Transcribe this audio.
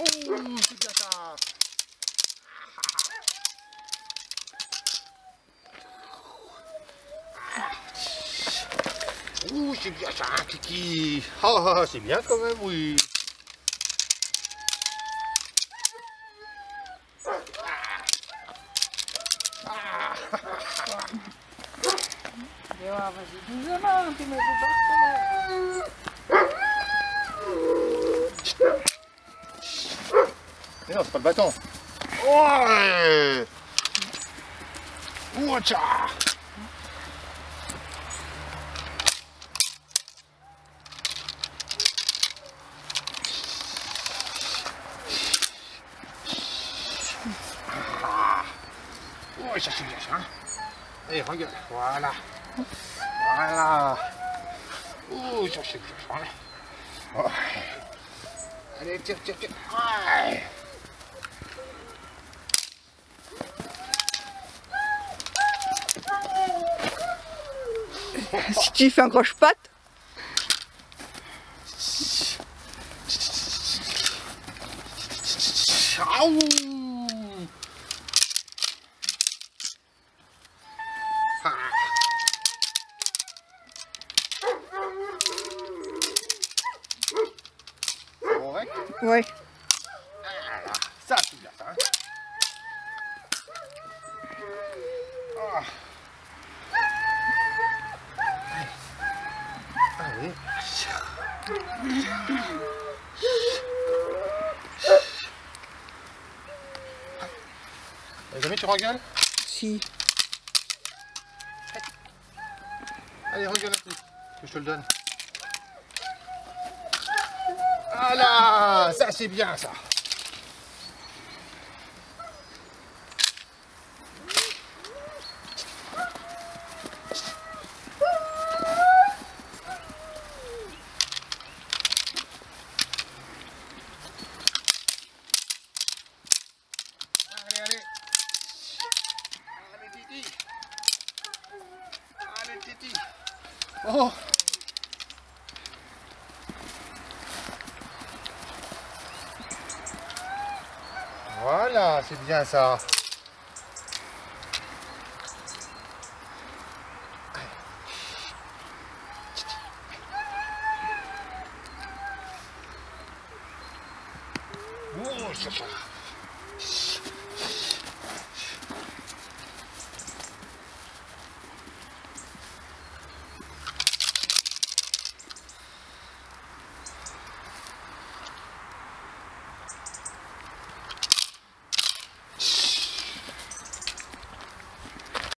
Oh, c'est bien ça. Ouh, c'est bien ça, Kiki. Ah, c'est bien quand même, oui. vas-y, doucement, tu me fais Mais non, c'est pas le bâton. Ouais Ouacha Ah. Ouais, ça c'est bien ça. Allez, regarde, voilà. Voilà. Ouh, bien ça. Ouais. Allez, tire, tire, tire. Si tu fais un croche-patte. Ouais. Ça, c'est bien ça. hein. Ah. Allez. Jamais tu regardes Si. Allez, regarde un peu, que je te le donne. Voilà, ça c'est bien ça. Oh Voilà, c'est bien ça. Oh.